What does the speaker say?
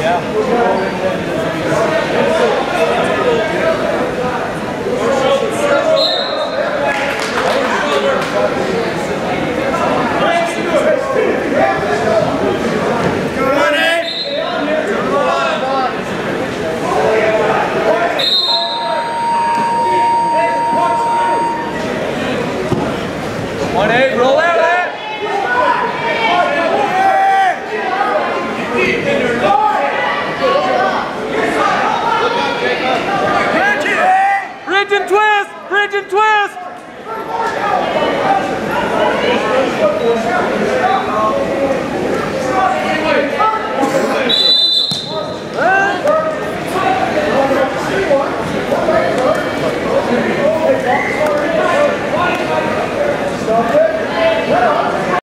Yeah. One eight, roll out, eh? lad. Eh? Bridge and twist, bridge and twist.